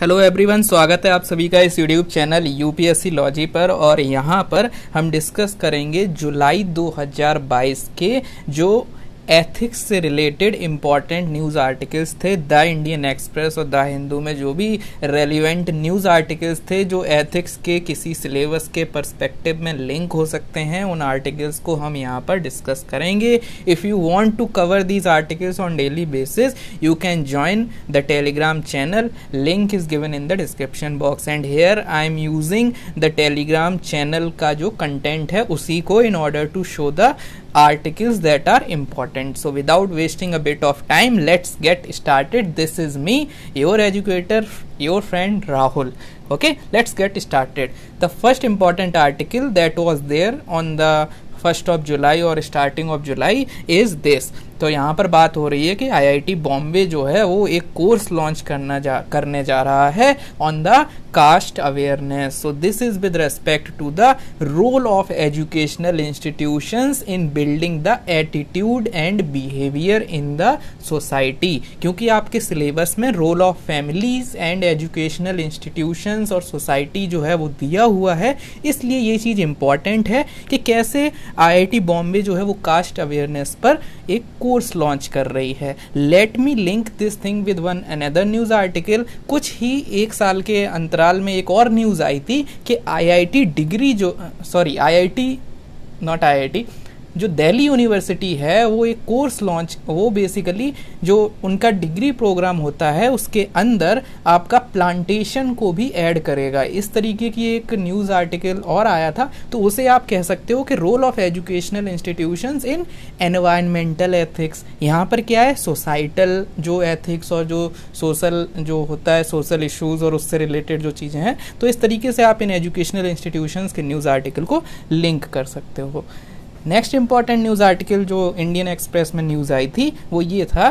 Hello everyone स्वागत है आप सभी का इस यूट्यूब चैनल यूपीएससी लॉजी पर और यहाँ पर हम डिस्कस करेंगे जुलाई 2022 के जो एथिक्स से रिलेटेड इंपॉर्टेंट न्यूज़ आर्टिकल्स थे, द इंडियन एक्सप्रेस और द हिंदू में जो भी रेलिवेंट न्यूज़ आर्टिकल्स थे, जो एथिक्स के किसी सिलेबस के परस्पेक्टिव में लिंक हो सकते हैं, उन आर्टिकल्स को हम यहाँ पर डिस्कस करेंगे। If you want to cover these articles on daily basis you can join the Telegram channel link is given in the description box and here I am using the Telegram channel का जो content है, उसी को in order to show the articles that are important. So without wasting a bit of time let's get started. This is me your educator your friend rahul. Okay let's get started. The first important article that was there on the first of july or starting of july is this तो यहाँ पर बात हो रही है कि IIT Bombay जो है, वो एक कोर्स लॉन्च करना जा, करने जा रहा है on the caste awareness so this is with respect to the role of educational institutions in building the attitude and behaviour in the society क्योंकि आपके सिलेबस में role of families and educational institutions और society जो है, वो दिया हुआ है। इसलिए ये चीज़ इंपॉर्टेंट है कि कैसे आईआईटी बॉम्बे जो है, वो कास्ट अवेयरनेस पर एक कोर्स लॉन्च कर रही है। Let me link this thing with one another news article कुछ ही एक साल के अंतराल में एक और न्यूज़ आई थी कि आईआईटी डिग्री जो सॉरी आईआईटी नॉट आईआईटी जो दिल्ली यूनिवर्सिटी है, वो एक कोर्स लॉन्च, वो बेसिकली जो उनका डिग्री प्रोग्राम होता है, उसके अंदर आपका प्लांटेशन को भी ऐड करेगा। इस तरीके की एक न्यूज़ आर्टिकल और आया था तो उसे आप कह सकते हो कि role of educational institutions in environmental ethics यहाँ पर क्या है? सोसाइटल जो एथिक्स और जो सोशल जो होता है सोशल इश्यूज़ और उससे रिलेटेड जो चीज़ें हैं तो इस तरीके से आप इन एजुकेशनल इंस्टीट्यूशंस के न्यूज़ आर्टिकल को लिंक कर सकते हो। नेक्स्ट इंपॉर्टेंट न्यूज़ आर्टिकल जो इंडियन एक्सप्रेस में न्यूज़ आई थी, वो ये था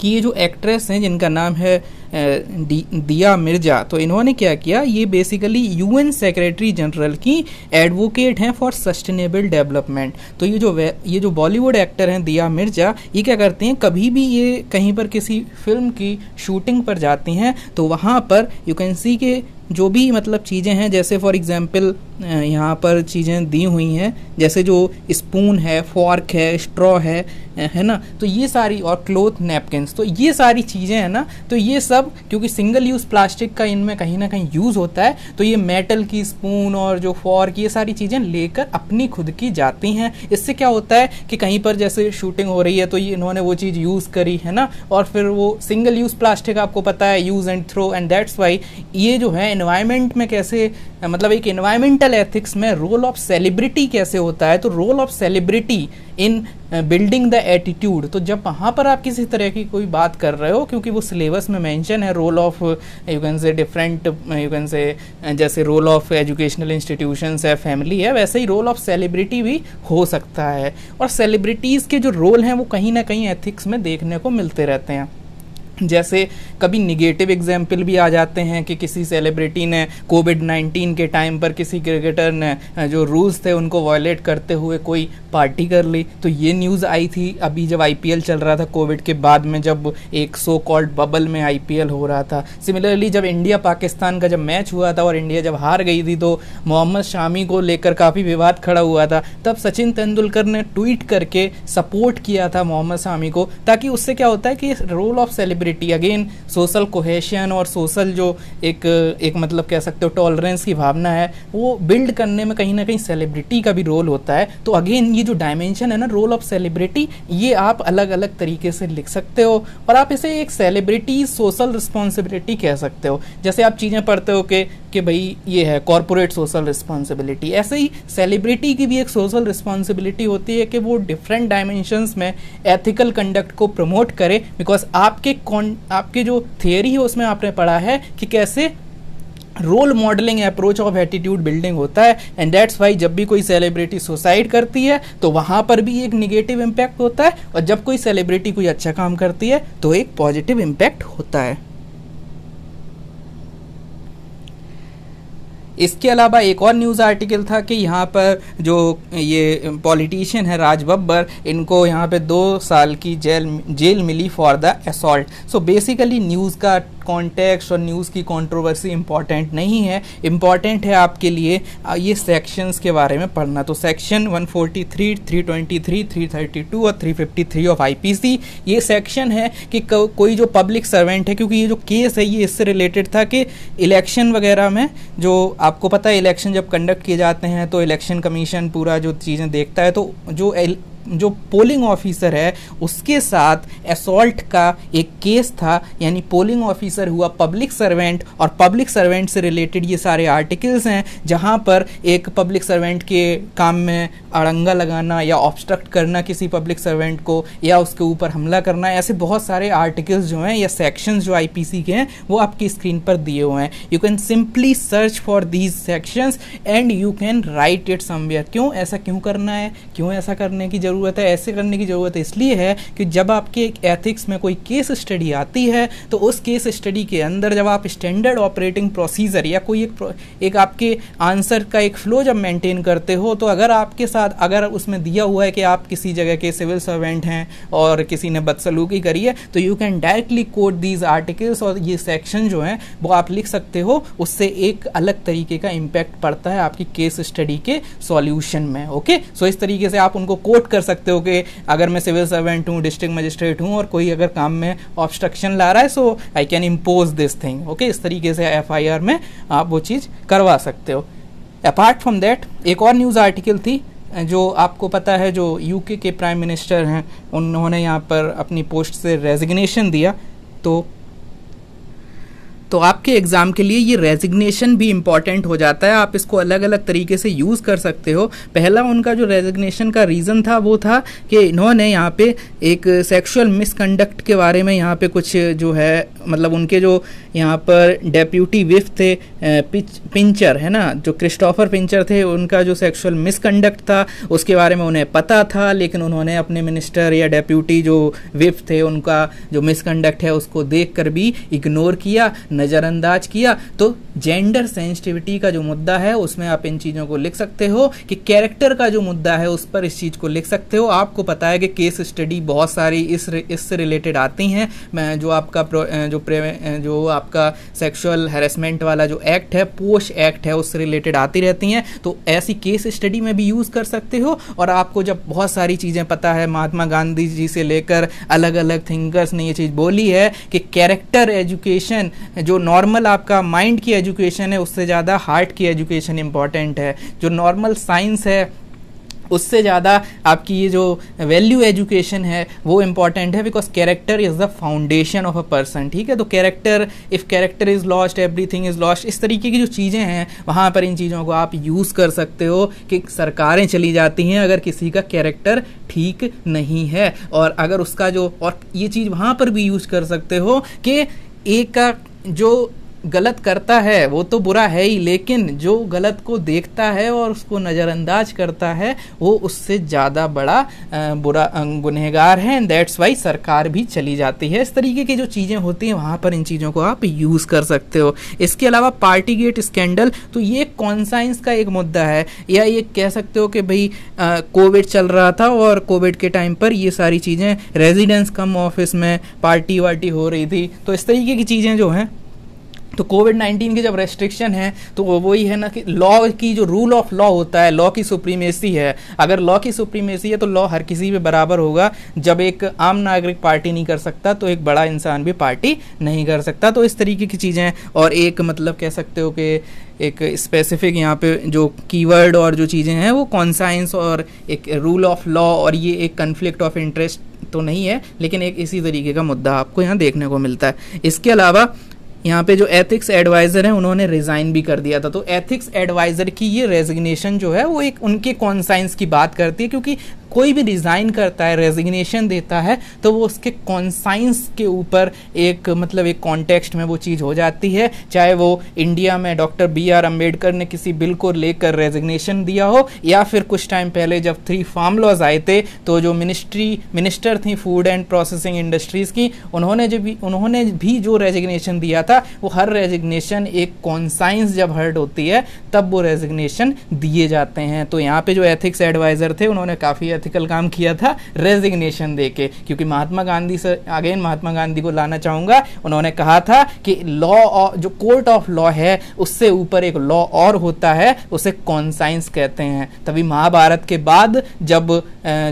कि ये जो एक्ट्रेस हैं, जिनका नाम है दिया मिर्ज़ा। तो इन्होंने क्या किया? ये बेसिकली यूएन सेक्रेटरी जनरल की एडवोकेट हैं फॉर सस्टेनेबल डेवलपमेंट तो ये जो ये जो बॉलीवुड एक्टर हैं दिया मिर्ज़ा, ये क्या करते हैं? कभी भी ये कहीं पर किसी फ़िल्म की शूटिंग पर जाती हैं तो वहाँ पर यू कैन सी के जो भी मतलब चीज़ें हैं, जैसे फॉर एग्जांपल यहाँ पर चीज़ें दी हुई हैं, जैसे जो स्पून है फॉर्क है स्ट्रॉ है है ना? तो ये सारी, और क्लोथ नैपकिन तो ये सारी चीज़ें हैं ना? तो ये सब क्योंकि सिंगल यूज़ प्लास्टिक का इनमें कहीं ना कहीं यूज़ होता है तो ये मेटल की स्पून और जो फॉर्क ये सारी चीज़ें लेकर अपनी खुद की जाती हैं। इससे क्या होता है कि कहीं पर जैसे शूटिंग हो रही है तो ये इन्होंने वो चीज़ यूज़ करी, है ना? और फिर वो सिंगल यूज़ प्लास्टिक आपको पता है use and throw and that's why ये जो है इन्वायरमेंट में कैसे मतलब एक इन्वायरमेंटल एथिक्स में रोल ऑफ़ सेलिब्रिटी कैसे होता है तो role of celebrity in building the attitude तो जब वहाँ पर आप किसी तरह की कोई बात कर रहे हो, क्योंकि वो सिलेबस में है role of you can say different you can say जैसे रोल ऑफ़ एजुकेशनल इंस्टीट्यूशंस है फैमिली है, वैसे ही रोल ऑफ़ सेलिब्रिटी भी हो सकता है। और सेलिब्रिटीज़ के जो रोल हैं, वो कहीं ना कहीं एथिक्स में देखने को मिलते रहते हैं। जैसे कभी निगेटिव एग्ज़ाम्पल भी आ जाते हैं कि किसी सेलिब्रिटी ने कोविड 19 के टाइम पर किसी क्रिकेटर ने जो रूल्स थे उनको वायलेट करते हुए कोई पार्टी कर ली। तो ये न्यूज़ आई थी अभी जब आईपीएल चल रहा था कोविड के बाद में, जब एक सो कॉल्ड बबल में आईपीएल हो रहा था। सिमिलरली जब इंडिया पाकिस्तान का जब मैच हुआ था और इंडिया जब हार गई थी तो मोहम्मद शामी को लेकर काफ़ी विवाद खड़ा हुआ था। तब सचिन तेंदुलकर ने ट्वीट करके सपोर्ट किया था मोहम्मद शामी को, ताकि उससे क्या होता है कि role of celebrity celebrity again social cohesion और सोशल जो एक एक मतलब कह सकते हो टॉलरेंस की भावना है, वो बिल्ड करने में कहीं ना कहीं सेलिब्रिटी का भी रोल होता है। तो अगेन ये जो डायमेंशन है ना रोल ऑफ़ सेलिब्रिटी ये आप अलग अलग तरीके से लिख सकते हो और आप इसे एक सेलिब्रिटी सोशल रिस्पॉन्सिबिलिटी कह सकते हो। जैसे आप चीज़ें पढ़ते हो कि कि भाई ये है कॉरपोरेट सोशल रिस्पॉन्सिबिलिटी ऐसे ही सेलिब्रिटी की भी एक सोशल रिस्पॉन्सिबिलिटी होती है कि वो डिफरेंट डायमेंशंस में एथिकल कंडक्ट को प्रमोट करे बिकॉज़ आपके आपके जो थियरी है, उसमें आपने पढ़ा है कि कैसे role modelling approach of attitude building होता है एंड डेट्स वाई जब भी कोई सेलिब्रिटी सुसाइड करती है तो वहाँ पर भी एक निगेटिव इम्पैक्ट होता है, और जब कोई सेलिब्रिटी कोई अच्छा काम करती है तो एक पॉजिटिव इम्पैक्ट होता है। इसके अलावा एक और न्यूज़ आर्टिकल था कि यहाँ पर जो ये पॉलिटिशियन है राज बब्बर, इनको यहाँ पे दो साल की jail jail milli for the assault so basically news का कॉन्टेक्स्ट और न्यूज़ की कंट्रोवर्सी इंपॉर्टेंट नहीं है। इंपॉर्टेंट है आपके लिए ये सेक्शंस के बारे में पढ़ना। तो सेक्शन 143, 323, 332 और 353 ऑफ़ आईपीसी ये सेक्शन है कि को, कोई जो पब्लिक सर्वेंट है क्योंकि ये जो केस है ये इससे रिलेटेड था कि इलेक्शन वगैरह में जो आपको पता है इलेक्शन जब कंडक्ट किए जाते हैं तो इलेक्शन कमीशन पूरा जो चीज़ें देखता है तो जो जो पोलिंग ऑफिसर है, उसके साथ असॉल्ट का एक केस था, यानी पोलिंग ऑफिसर हुआ पब्लिक सर्वेंट और पब्लिक सर्वेंट से रिलेटेड ये सारे आर्टिकल्स हैं, जहाँ पर एक पब्लिक सर्वेंट के काम में अड़ंगा लगाना या ऑब्स्ट्रक्ट करना किसी पब्लिक सर्वेंट को या उसके ऊपर हमला करना, ऐसे बहुत सारे आर्टिकल्स जो हैं या सेक्शंस जो आईपीसी के हैं, वो आपकी स्क्रीन पर दिए हुए हैं। You can simply search for these sections and you can write it somewhere क्यों ऐसा क्यों करना है? क्यों ऐसा करने की ज़रूरत ज़रूरत है, ऐसे करने की ज़रूरत इसलिए है कि जब आपके एक एथिक्स में कोई केस स्टडी आती है तो उस केस स्टडी के अंदर जब आप स्टैंडर्ड ऑपरेटिंग प्रोसीजर या कोई एक एक आपके आंसर का एक फ्लो जब मेंटेन करते हो तो अगर आपके साथ, अगर उसमें दिया हुआ है कि आप किसी जगह के सिविल सर्वेंट हैं और किसी ने बदसलूकी करी है तो you can directly quote these articles और ये सेक्शन जो हैं, वो आप लिख सकते हो, उससे एक अलग तरीके का इम्पैक्ट पड़ता है आपकी केस स्टडी के सॉल्यूशन में ओके सो इस तरीके से आप उनको कोट कर सकते हो कि अगर मैं सिविल सर्वेंट हूँ, डिस्ट्रिक्ट मजिस्ट्रेट हूँ और कोई अगर काम में ऑब्स्ट्रक्शन ला रहा है so I can impose this thing okay इस तरीके से एफआईआर में आप वो चीज़ करवा सकते हो। अपार्ट फ्रॉम दैट एक और न्यूज़ आर्टिकल थी, जो आपको पता है, जो यूके के प्राइम मिनिस्टर हैं, उन्होंने यहाँ पर अपनी पोस्ट से रेजिग्नेशन दिया तो तो आपके एग्ज़ाम के लिए ये रेजिग्नेशन भी इंपॉर्टेंट हो जाता है। आप इसको अलग अलग तरीके से यूज़ कर सकते हो। पहला उनका जो रेजिग्नेशन का रीज़न था, वो था कि इन्होंने यहाँ पे एक सेक्सुअल मिसकंडक्ट के बारे में यहाँ पे कुछ जो है मतलब उनके जो यहाँ पर डेप्यूटी विफ थे पिंचर है ना? जो क्रिस्टोफर पिंचर थे, उनका जो सेक्सुअल मिसकंडक्ट था, उसके बारे में उन्हें पता था, लेकिन उन्होंने अपने मिनिस्टर या डेप्यूटी जो विफ थे, उनका जो मिसकंडक्ट है, उसको देख कर भी इग्नोर किया। नज़रअंदाज किया तो जेंडर सेंसिटिविटी का जो मुद्दा है, उसमें आप इन चीज़ों को लिख सकते हो कि कैरेक्टर का जो मुद्दा है, उस पर इस चीज़ को लिख सकते हो। आपको पता है कि केस स्टडी बहुत सारी इस इससे रिलेटेड आती हैं। मैं, जो आपका जो जो आपका सेक्सुअल हेरेसमेंट वाला जो एक्ट है पोश एक्ट है, उससे रिलेटेड आती रहती हैं। तो ऐसी केस स्टडी में भी यूज़ कर सकते हो। और आपको जब बहुत सारी चीज़ें पता है, महात्मा गांधी जी से लेकर अलग अलग थिंकर्स ने ये चीज़ बोली है कि कैरेक्टर एजुकेशन जो नॉर्मल आपका माइंड की एजुकेशन है, उससे ज़्यादा हार्ट की एजुकेशन इंपॉर्टेंट है। जो नॉर्मल साइंस है, उससे ज़्यादा आपकी ये जो वैल्यू एजुकेशन है, वो इंपॉर्टेंट है because character is the foundation of a person ठीक है? तो character if character is lost everything is lost इस तरीके की जो चीज़ें हैं, वहाँ पर इन चीज़ों को आप यूज़ कर सकते हो कि सरकारें चली जाती हैं अगर किसी का कैरेक्टर ठीक नहीं है। और अगर उसका जो, और ये चीज़ वहाँ पर भी यूज़ कर सकते हो कि एक का जो गलत करता है, वो तो बुरा है ही, लेकिन जो गलत को देखता है और उसको नज़रअंदाज करता है, वो उससे ज़्यादा बड़ा बुरा गुनहगार है। एंड दैट्स वाई सरकार भी चली जाती है। इस तरीके की जो चीज़ें होती हैं, वहाँ पर इन चीज़ों को आप यूज़ कर सकते हो। इसके अलावा पार्टी गेट स्कैंडल तो ये कॉन्साइंस का एक मुद्दा है? या ये कह सकते हो कि भाई कोविड चल रहा था और कोविड के टाइम पर ये सारी चीज़ें रेजिडेंस कम ऑफ़िस में पार्टी वार्टी हो रही थी। तो इस तरीके की चीज़ें जो हैं तो कोविड नाइन्टीन के जब रेस्ट्रिक्शन है तो वो वही है ना कि लॉ की जो रूल ऑफ़ लॉ होता है लॉ की सुप्रीमेसी है। अगर लॉ की सुप्रीमेसी है तो लॉ हर किसी पे बराबर होगा। जब एक आम नागरिक पार्टी नहीं कर सकता तो एक बड़ा इंसान भी पार्टी नहीं कर सकता। तो इस तरीके की चीज़ें और एक मतलब कह सकते हो कि एक स्पेसिफिक यहाँ पे जो कीवर्ड और जो चीज़ें हैं, वो कॉन्साइंस और एक रूल ऑफ़ लॉ और ये एक कन्फ्लिक्ट ऑफ़ इंटरेस्ट तो नहीं है, लेकिन एक इसी तरीके का मुद्दा आपको यहाँ देखने को मिलता है। इसके अलावा यहाँ पे जो एथिक्स एडवाइज़र हैं, उन्होंने रिज़ाइन भी कर दिया था। तो एथिक्स एडवाइज़र की ये रेजिग्नेशन जो है, वो एक उनके कॉन्साइंस की बात करती है, क्योंकि कोई भी रिज़ाइन करता है रेजिग्नेशन देता है तो वो उसके कॉन्साइंस के ऊपर एक मतलब एक कॉन्टेक्स्ट में वो चीज़ हो जाती है। चाहे वो इंडिया में डॉक्टर बी आर अंबेडकर ने किसी बिल को लेकर रेजिग्नेशन दिया हो, या फिर कुछ टाइम पहले जब थ्री फार्म लॉज आए थे तो जो मिनिस्ट्री मिनिस्टर थी फ़ूड एंड प्रोसेसिंग इंडस्ट्रीज़ की, उन्होंने जो भी, उन्होंने भी जो रेजिग्नेशन दिया था वो हर रेजिग्नेशन एक कॉन्साइंस जब हर्ट होती है, तब वो रेजिग्नेशन दिए जाते हैं। तो यहाँ पे जो एथिक्स एडवाइज़र थे, उन्होंने काफ़ी एथिकल काम किया था रेजिग्नेशन देके। क्योंकि महात्मा गांधी से अगेन महात्मा गांधी को लाना चाहूँगा, उन्होंने कहा था कि लॉ जो कोर्ट ऑफ़ लॉ है, उससे ऊपर एक लॉ और होता है, उसे कॉन्साइंस कहते हैं। तभी महाभारत के बाद जब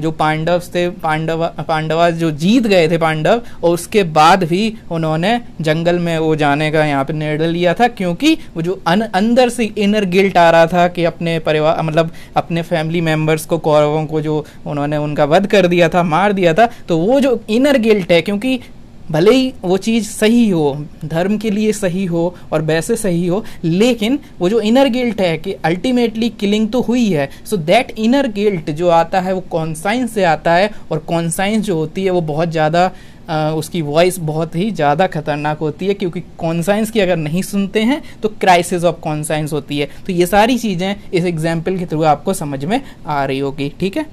जो पांडव थे, पांडव, पांडवा जो जीत गए थे पांडव, और उसके बाद भी उन्होंने जंगल में वो जाने का यहाँ पे निर्णय लिया था क्योंकि वो जो अन, अंदर से इनर गिल्ट आ रहा था कि अपने परिवार मतलब अपने फैमिली मेंबर्स को कौरवों को जो उन्होंने उनका वध कर दिया था मार दिया था तो वो जो इनर गिल्ट है क्योंकि भले ही वो चीज़ सही हो धर्म के लिए सही हो और वैसे सही हो लेकिन वो जो इनर गिल्ट है कि अल्टीमेटली किलिंग तो हुई है सो दैट इनर गिल्ट जो आता है वो कॉन्साइंस से आता है और कॉन्साइंस जो होती है वो बहुत ज़्यादा उसकी वॉइस बहुत ही ज़्यादा खतरनाक होती है, क्योंकि कॉन्साइंस की अगर नहीं सुनते हैं तो क्राइसिस ऑफ़ कॉन्साइंस होती है। तो ये सारी चीज़ें इस एग्ज़ाम्पल के थ्रू आपको समझ में आ रही होगी, ठीक है?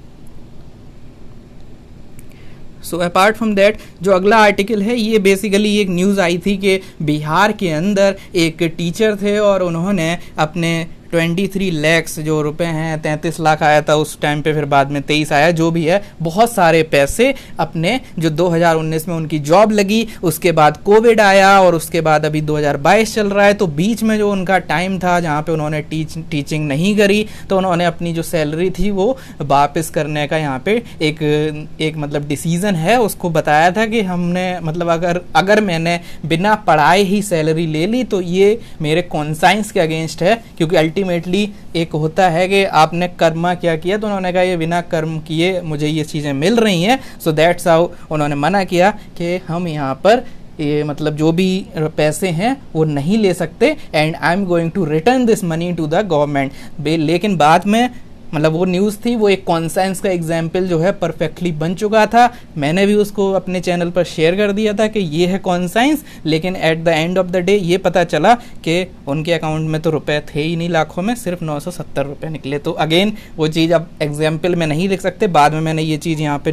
सो अपार्ट फ्रॉम दैट जो अगला आर्टिकल है, ये बेसिकली एक न्यूज़ आई थी कि बिहार के अंदर एक टीचर थे और उन्होंने अपने ट्वेंटी थ्री लैक्स जो रुपए हैं, तैंतीस लाख आया था उस टाइम पे, फिर बाद में तेईस आया, जो भी है, बहुत सारे पैसे अपने जो 2019 में उनकी जॉब लगी, उसके बाद कोविड आया और उसके बाद अभी 2022 चल रहा है तो बीच में जो उनका टाइम था, जहाँ पे उन्होंने टीच टीचिंग नहीं करी तो उन्होंने अपनी जो सैलरी थी, वो वापस करने का यहाँ पे एक एक मतलब डिसीज़न है, उसको बताया था कि हमने मतलब अगर अगर मैंने बिना पढ़ाए ही सैलरी ले ली तो ये मेरे कॉन्साइंस के अगेंस्ट है, क्योंकि अल्टी अल्टीमेटली एक होता है कि आपने कर्मा क्या किया तो उन्होंने कहा, ये बिना कर्म किए मुझे ये चीज़ें मिल रही हैं। सो दैट्स हाउ उन्होंने मना किया कि हम यहाँ पर ये मतलब जो भी पैसे हैं, वो नहीं ले सकते and I am going to return this money to the government लेकिन बाद में मतलब वो न्यूज़ थी, वो एक कॉन्साइंस का एग्ज़ाम्पल जो है परफेक्टली बन चुका था। मैंने भी उसको अपने चैनल पर शेयर कर दिया था कि ये है कॉन्साइंस लेकिन at the end of the day ये पता चला कि उनके अकाउंट में तो रुपए थे ही नहीं लाखों में, सिर्फ़ नौ सौ निकले। तो अगेन वो चीज़ अब एग्ज़ाम्पल में नहीं लिख सकते। बाद में मैंने ये चीज़ यहाँ पे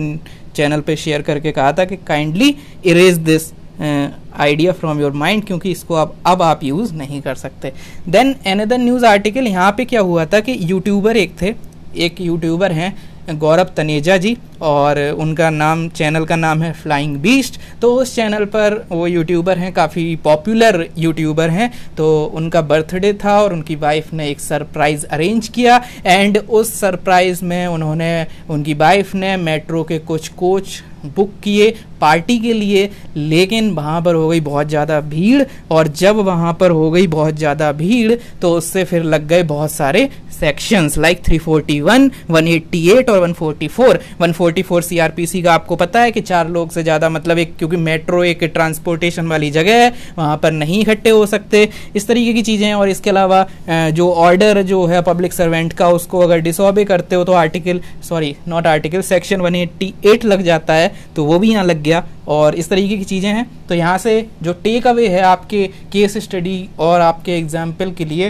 चैनल पे शेयर करके कहा था कि kindly erase this idea from your mind क्योंकि इसको अब अब आप यूज़ नहीं कर सकते। देन एनदर न्यूज़ आर्टिकल यहाँ पे क्या हुआ था कि यूट्यूबर एक थे एक यूट्यूबर हैं गौरव तनेजा जी। और उनका नाम चैनल का नाम है फ्लाइंग बीस्ट तो उस चैनल पर वो यूट्यूबर हैं काफ़ी पॉपुलर यूट्यूबर हैं। तो उनका बर्थडे था और उनकी वाइफ ने एक सरप्राइज़ अरेंज किया। एंड उस सरप्राइज़ में उन्होंने उनकी वाइफ ने मेट्रो के कुछ कोच बुक किए पार्टी के लिए। लेकिन वहाँ पर हो गई बहुत ज़्यादा भीड़ और जब वहाँ पर हो गई बहुत ज़्यादा भीड़ तो उससे फिर लग गए बहुत सारे सेक्शंस लाइक 341, 188 और 144 144 सीआरपीसी का आपको पता है कि चार लोग से ज़्यादा मतलब एक, क्योंकि मेट्रो एक ट्रांसपोर्टेशन वाली जगह है, वहाँ पर नहीं इकट्ठे हो सकते। इस तरीके की चीज़ें और इसके अलावा जो ऑर्डर जो है पब्लिक सर्वेंट का, उसको अगर डिसऑबे करते हो तो article sorry not article section 188 लग जाता है तो वो भी यहाँ लग गया और इस तरीके की चीज़ें हैं। तो यहाँ से जो टेक अवे है आपके केस स्टडी और आपके एग्ज़ाम्पल के लिए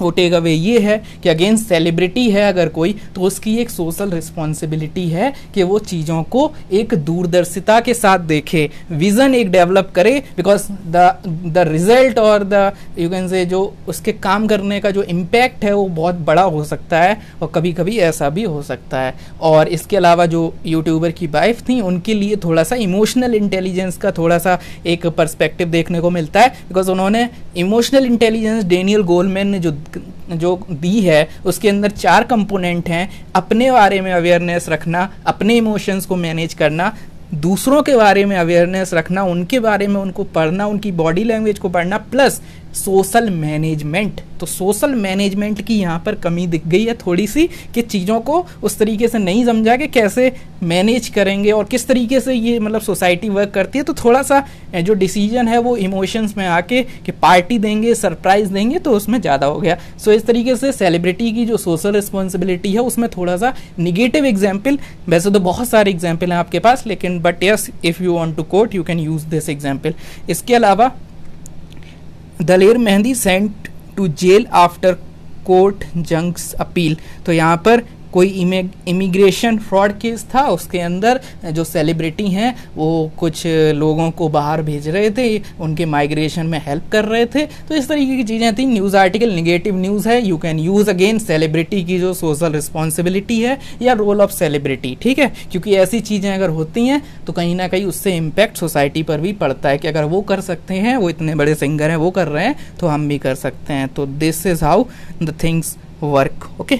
वो टेक अवे ये है कि अगेन सेलिब्रिटी है अगर कोई तो उसकी एक सोशल रिस्पॉन्सिबिलिटी है कि वो चीज़ों को एक दूरदर्शिता के साथ देखे विजन एक डेवलप करे बिकॉज़ द द रिज़ल्ट और द यू कैन से जो उसके काम करने का जो इम्पैक्ट है वो बहुत बड़ा हो सकता है और कभी कभी ऐसा भी हो सकता है। और इसके अलावा जो यूट्यूबर की वाइफ थी, उनके लिए थोड़ा सा इमोशनल इंटेलिजेंस का थोड़ा सा एक पर्सपेक्टिव देखने को मिलता है बिकॉज़ उन्होंने इमोशनल इंटेलिजेंस डेनियल गोलमैन ने जो जो बी है, उसके अंदर चार कंपोनेंट हैं। अपने बारे में अवेयरनेस रखना, अपने इमोशंस को मैनेज करना, दूसरों के बारे में अवेयरनेस रखना, उनके बारे में उनको पढ़ना, उनकी बॉडी लैंग्वेज को पढ़ना प्लस सोशल मैनेजमेंट। तो सोशल मैनेजमेंट की यहाँ पर कमी दिख गई है थोड़ी सी कि चीज़ों को उस तरीके से नहीं समझा कि कैसे मैनेज करेंगे और किस तरीके से ये मतलब सोसाइटी वर्क करती है। तो थोड़ा सा जो डिसीज़न है वो इमोशंस में आके कि पार्टी देंगे, सरप्राइज़ देंगे तो उसमें ज़्यादा हो गया। सो इस तरीके से सेलिब्रिटी की जो सोशल रिस्पॉन्सिबिलिटी है, उसमें थोड़ा सा निगेटिव एग्ज़ाम्पल वैसे तो बहुत सारे एग्ज़ाम्पल हैं आपके पास, लेकिन but yes if you want to quote you can use this example इसके अलावा Daler Mehndi sent to jail after court junks appeal. तो यहाँ पर कोई इमिग्रेशन फ्रॉड केस था, उसके अंदर, जो सेलिब्रिटी हैं, वो कुछ लोगों को बाहर भेज रहे थे, उनके माइग्रेशन में हेल्प कर रहे थे। तो इस तरीके की चीज़ें थी। न्यूज़ आर्टिकल निगेटिव न्यूज़ है। You can use again celebrity की जो सोशल रिस्पॉन्सिबिलिटी है, या रोल ऑफ़ सेलिब्रिटी ठीक है? क्योंकि ऐसी चीज़ें अगर होती हैं तो कहीं ना कहीं उससे इम्पैक्ट सोसाइटी पर भी पड़ता है कि अगर वो कर सकते हैं, वो इतने बड़े सिंगर हैं, वो कर रहे हैं तो हम भी कर सकते हैं। तो this is how the things work okay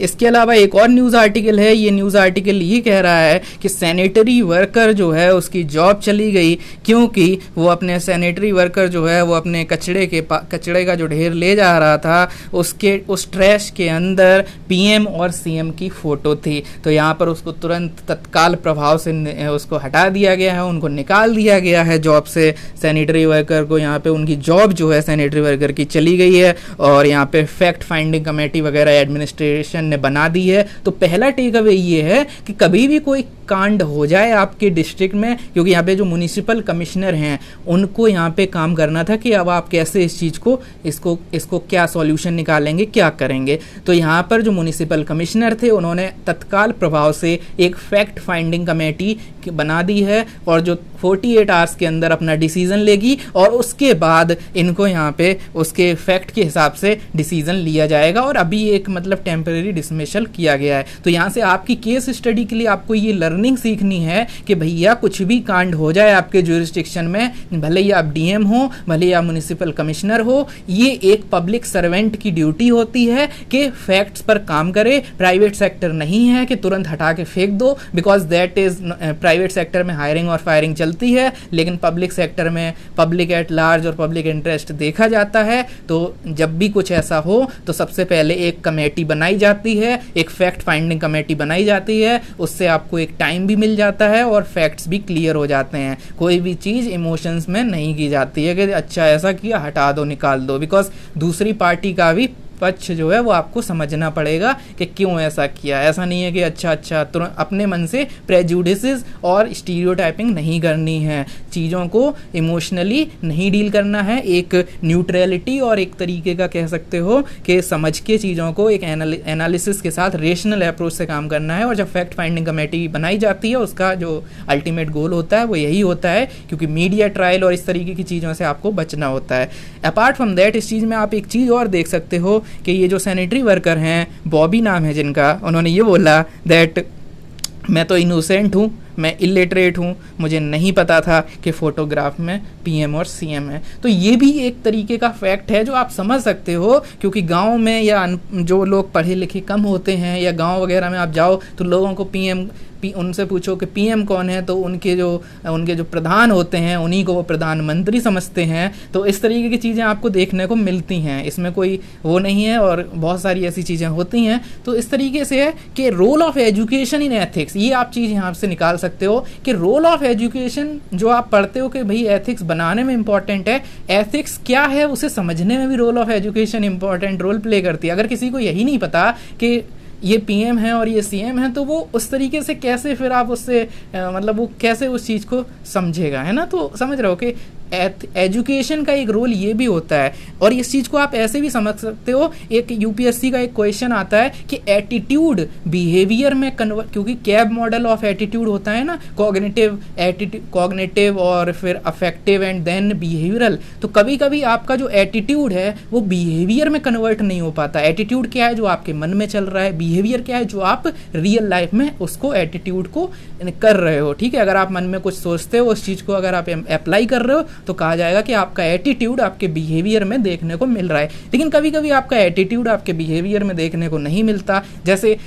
इसके अलावा एक और न्यूज़ आर्टिकल है, ये न्यूज़ आर्टिकल ये कह रहा है कि सैनिटरी वर्कर जो है, उसकी जॉब चली गई क्योंकि वो अपने सैनिटरी वर्कर जो है, वो अपने कचड़े के कचड़े का जो ढेर ले जा रहा था, उसके, उस ट्रैश के अंदर पीएम और सीएम की फ़ोटो थी। तो यहाँ पर उसको तुरंत तत्काल प्रभाव से उसको हटा दिया गया है, उनको निकाल दिया गया है जॉब से। सैनिटरी वर्कर को यहाँ पे उनकी जॉब जो है, सैनिटरी वर्कर की चली गई है और यहाँ पे फैक्ट फाइंडिंग कमेटी वगैरह, एडमिनिस्ट्रेशन ने बना दी है। तो पहला टेक अवे ये है कि कभी भी कोई कांड हो जाए आपके डिस्ट्रिक्ट में, क्योंकि यहाँ पे जो म्यूनिसिपल कमिश्नर हैं, उनको यहाँ पे काम करना था कि अब आप कैसे इस चीज़ को, इसको इसको क्या सॉल्यूशन निकालेंगे, क्या करेंगे। तो यहाँ पर जो म्यूनिसिपल कमिश्नर थे, उन्होंने तत्काल प्रभाव से एक फैक्ट फाइंडिंग कमेटी बना दी है और जो 48 आवर्स के अंदर अपना डिसीज़न लेगी और उसके बाद इनको यहाँ पे उसके फैक्ट के हिसाब से डिसीज़न लिया जाएगा। और अभी एक मतलब टेम्परेरी डिसमिशल किया गया है। तो यहाँ से आपकी केस स्टडी के लिए आपको ये लर्निंग सीखनी है कि भैया कुछ भी कांड हो जाए आपके जुरिस्टिक्शन में, भले ही आप डीएम हो, भले ही आप म्यूनिसिपल कमिश्नर हो, ये एक पब्लिक सर्वेंट की ड्यूटी होती है कि फैक्ट्स पर काम करे प्राइवेट सेक्टर नहीं है कि तुरंत हटा के फेंक दो because that is private sector में हायरिंग और फायरिंग चलती है, लेकिन पब्लिक सेक्टर में पब्लिक एट लार्ज और पब्लिक इंटरेस्ट देखा जाता है तो जब भी कुछ ऐसा हो तो सबसे पहले एक कमेटी बनाई जाती है, एक फैक्ट फाइंडिंग कमेटी बनाई जाती है, उससे आपको एक टाइम भी मिल जाता है और फैक्ट्स भी क्लियर हो जाते हैं। कोई भी चीज़ इमोशंस में नहीं की जाती है कि अच्छा ऐसा किया, हटा दो, निकाल दो। बिकॉज़ दूसरी पार्टी का भी पक्ष जो है, वो आपको समझना पड़ेगा कि क्यों ऐसा किया। ऐसा नहीं है कि अच्छा अच्छा तुरंत अपने मन से प्रेजुडिस और स्टीरियोटाइपिंग नहीं करनी है। चीज़ों को इमोशनली नहीं डील करना है। एक न्यूट्रलिटी और एक तरीके का कह सकते हो कि समझ के चीज़ों को एक एनालिसिस के साथ रेशनल अप्रोच से काम करना है और जब फैक्ट फाइंडिंग कमेटी बनाई जाती है, उसका जो अल्टीमेट गोल होता है, वो यही होता है क्योंकि मीडिया ट्रायल और इस तरीके की चीज़ों से आपको बचना होता है। अपार्ट फ्रॉम दैट इस चीज़ में आप एक चीज़ और देख सकते हो कि ये जो सैनिटरी वर्कर हैं बॉबी नाम है जिनका, उन्होंने ये बोला दैट मैं तो इनोसेंट हूँ मैं इलिटरेट हूँ, मुझे नहीं पता था कि फ़ोटोग्राफ में पीएम और सीएम है। तो ये भी एक तरीके का फैक्ट है जो आप समझ सकते हो, क्योंकि गाँव में या जो लोग पढ़े लिखे कम होते हैं, या गाँव वगैरह में आप जाओ तो लोगों को पीएम पी, उनसे पूछो कि पीएम कौन है तो उनके जो उनके जो प्रधान होते हैं, उन्हीं को वो प्रधानमंत्री समझते हैं। तो इस तरीके की चीज़ें आपको देखने को मिलती हैं। इसमें कोई वो नहीं है और बहुत सारी ऐसी चीज़ें होती हैं। तो इस तरीके से है कि role of education in ethics ये आप चीज़ यहाँ से निकाल सकते हो कि रोल ऑफ़ एजुकेशन जो आप पढ़ते हो कि भाई एथिक्स बनाने में इंपॉर्टेंट है एथिक्स क्या है, उसे समझने में भी role of education important role play करती है। अगर किसी को यही नहीं पता कि ये पीएम है और ये सीएम है तो वो उस तरीके से कैसे फिर आप उससे मतलब वो कैसे उस चीज़ को समझेगा, है ना? तो समझ रहे हो कि एजुकेशन का एक रोल ये भी होता है। और इस चीज़ को आप ऐसे भी समझ सकते हो, एक यूपीएससी का एक क्वेश्चन आता है कि एटीट्यूड बिहेवियर में कन्वर्ट क्योंकि कैब मॉडल ऑफ़ एटीट्यूड होता है ना कॉग्नेटिव एटीट्यूड कॉग्नेटिव और फिर अफेक्टिव एंड देन बिहेवियरल तो कभी कभी आपका जो एटीट्यूड है, वो बिहेवियर में कन्वर्ट नहीं हो पाता। एटीट्यूड क्या है जो आपके मन में चल रहा है? बिहेवियर क्या है जो आप रियल लाइफ में उसको एटीट्यूड को कर रहे हो? ठीक है, अगर आप मन में कुछ सोचते हो, उस चीज़ को अगर आप अप्लाई कर रहे हो तो कहा जाएगा कि आपका एटीट्यूड आपके बिहेवियर में देखने को मिल रहा है। लेकिन कभी कभी आपका एटीट्यूड आपके बिहेवियर में देखने को नहीं मिलता। जैसे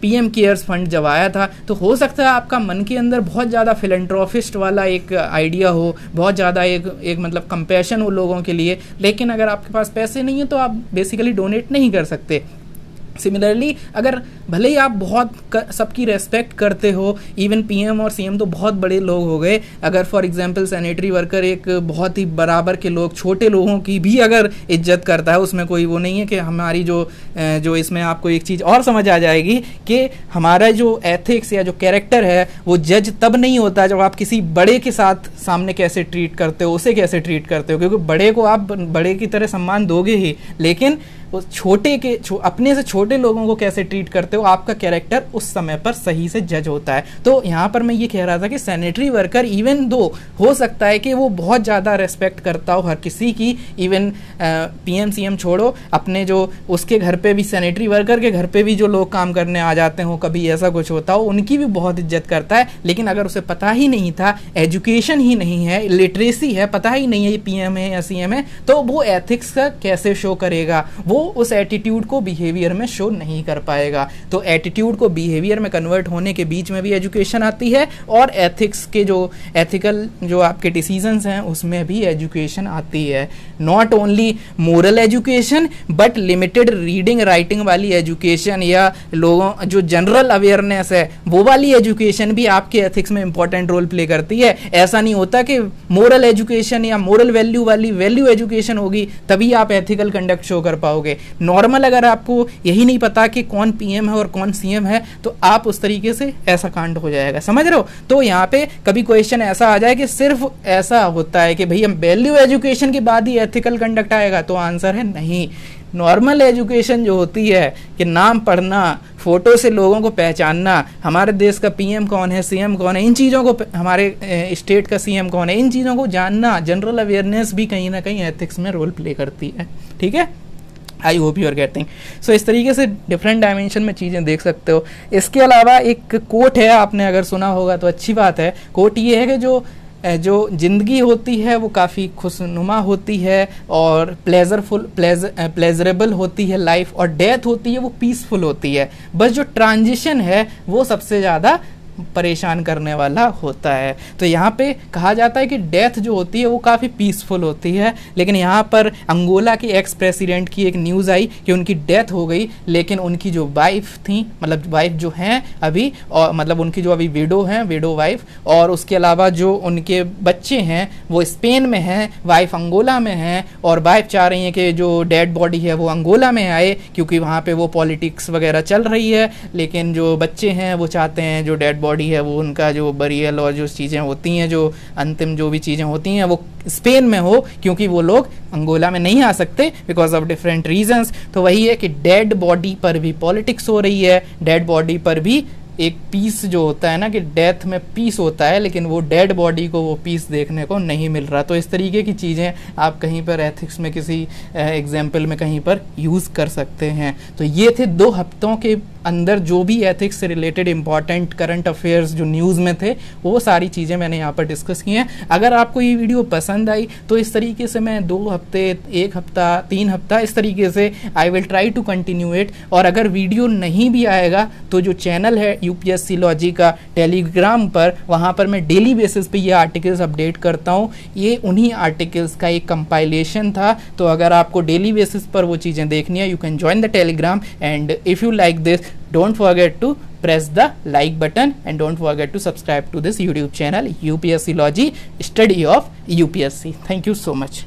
पीएम केयर्स फंड जब आया था तो हो सकता है आपका मन के अंदर बहुत ज़्यादा फिलेंट्रोफिस्ट वाला एक आइडिया हो, बहुत ज़्यादा एक एक मतलब कंपैशन हो लोगों के लिए। लेकिन अगर आपके पास पैसे नहीं है तो आप बेसिकली डोनेट नहीं कर सकते। सिमिलरली अगर भले ही आप बहुत सबकी रेस्पेक्ट करते हो इवन पीएम और सीएम तो बहुत बड़े लोग हो गए। अगर फॉर एग्जांपल सैनिटरी वर्कर एक बहुत ही बराबर के लोग, छोटे लोगों की भी अगर इज़्ज़त करता है, उसमें कोई वो नहीं है कि हमारी जो जो इसमें आपको एक चीज़ और समझ आ जाएगी कि हमारा जो एथिक्स या जो कैरेक्टर है, वो जज तब नहीं होता जब आप किसी बड़े के साथ सामने कैसे ट्रीट करते हो, उसे कैसे ट्रीट करते हो, क्योंकि बड़े को आप, बड़े की तरह सम्मान दोगे ही। लेकिन उस छोटे के छो, अपने से छोटे लोगों को कैसे ट्रीट करते हो आपका कैरेक्टर उस समय पर सही से जज होता है। तो यहाँ पर मैं ये कह रहा था कि सैनिटरी वर्कर इवन दो हो सकता है कि वो बहुत ज़्यादा रेस्पेक्ट करता हो हर किसी की इवन पीएम सीएम छोड़ो अपने जो उसके घर पे भी सैनिटरी वर्कर के घर पे भी जो लोग काम करने आ जाते हो कभी ऐसा कुछ होता हो उनकी भी बहुत इज़्ज़त करता है। लेकिन अगर उसे पता ही नहीं था एजुकेशन ही नहीं है लिटरेसी है पता ही नहीं है ये पीएम है या सीएम है तो वो एथिक्स का कैसे शो करेगा? वो उस एटीट्यूड को बिहेवियर में शो नहीं कर पाएगा। तो एटीट्यूड को बिहेवियर में कन्वर्ट होने के बीच में भी एजुकेशन आती है और एथिक्स के जो एथिकल जो आपके डिसीजंस हैं, उसमें भी एजुकेशन आती है। Not only moral education but limited reading writing वाली एजुकेशन या लोगों, जो जनरल अवेयरनेस है, वो वाली एजुकेशन भी आपके एथिक्स में इंपॉर्टेंट रोल प्ले करती है। ऐसा नहीं होता कि मोरल एजुकेशन या मोरल वैल्यू वाली वैल्यू एजुकेशन होगी, तभी आप एथिकल कंडक्ट शो कर पाओगे। नॉर्मल अगर आपको यही नहीं पता कि कौन पीएम है और कौन सीएम है तो आप उस तरीके से ऐसा कांड हो जाएगा। समझ रहे हो? तो यहाँ पे कभी क्वेश्चन ऐसा आ जाए कि सिर्फ़ ऐसा होता है कि भाई हम वैल्यू एजुकेशन के बाद ही एथिकल कंडक्ट आएगा तो आंसर है नहीं। नॉर्मल एजुकेशन जो होती है कि नाम पढ़ना फ़ोटो से लोगों को पहचानना, हमारे देश का पीएम कौन है सीएम कौन है, इन चीज़ों को हमारे स्टेट का सीएम कौन है, इन चीज़ों को जानना जनरल अवेयरनेस भी कहीं ना कहीं एथिक्स में रोल प्ले करती है। ठीक है? I hope you are getting. So इस तरीके से डिफरेंट डायमेंशन में चीज़ें देख सकते हो। इसके अलावा एक कोट है, आपने अगर सुना होगा तो अच्छी बात है। कोट ये है कि जो जो ज़िंदगी होती है वो काफ़ी खुशनुमा होती है और प्लेजरफुल प्लेज प्लेजरेबल होती है। लाइफ और डेथ होती है, वो पीसफुल होती है। बस जो ट्रांजिशन है, वो सबसे ज़्यादा परेशान करने वाला होता है। तो यहाँ पे कहा जाता है कि डेथ जो होती है वो काफ़ी पीसफुल होती है, लेकिन यहाँ पर अंगोला के एक्स प्रेसिडेंट की एक न्यूज़ आई कि उनकी डेथ हो गई, लेकिन उनकी जो वाइफ थी मतलब वाइफ जो हैं अभी, और मतलब उनकी जो अभी विडो हैं विडो वाइफ और उसके अलावा जो उनके बच्चे हैं, वो स्पेन में हैं वाइफ अंगोला में हैं, और वाइफ चाह रही हैं कि जो डेड बॉडी है वो अंगोला में आए, क्योंकि वहाँ पर वो पॉलिटिक्स वगैरह चल रही है, लेकिन जो बच्चे हैं वो चाहते हैं जो डेड बॉडी है, वो उनका जो बरियल और जो चीज़ें होती हैं, जो अंतिम जो भी चीज़ें होती हैं, वो स्पेन में हो, क्योंकि वो लोग अंगोला में नहीं आ सकते बिकॉज़ ऑफ़ डिफरेंट रीजंस तो वही है कि डेड बॉडी पर भी पॉलिटिक्स हो रही है। डेड बॉडी पर भी एक पीस जो होता है ना कि डेथ में पीस होता है, लेकिन वो डेड बॉडी को वो पीस देखने को नहीं मिल रहा। तो इस तरीके की चीज़ें आप कहीं पर एथिक्स में किसी एग्ज़ाम्पल में कहीं पर यूज़ कर सकते हैं। तो ये थे दो हफ्तों के अंदर जो भी एथिक्स से रिलेटेड इंपॉर्टेंट करंट अफेयर्स जो न्यूज़ में थे, वो सारी चीज़ें मैंने यहाँ पर डिस्कस की हैं। अगर आपको ये वीडियो पसंद आई तो इस तरीके से मैं दो हफ़्ते, एक हफ़्ता, तीन हफ़्ता इस तरीके से I will try to continue it और अगर वीडियो नहीं भी आएगा तो जो चैनल है यूपीएससी लॉजी का टेलीग्राम पर, वहाँ पर मैं डेली बेसिस पे ये आर्टिकल्स अपडेट करता हूँ। ये उन्हीं आर्टिकल्स का एक कंपाइलेशन था। तो अगर आपको डेली बेसिस पर वो चीज़ें देखनी है you can join the Telegram and if you like this don't forget to press the like button and don't forget to subscribe to this youtube channel upsc logy study of upsc thank you so much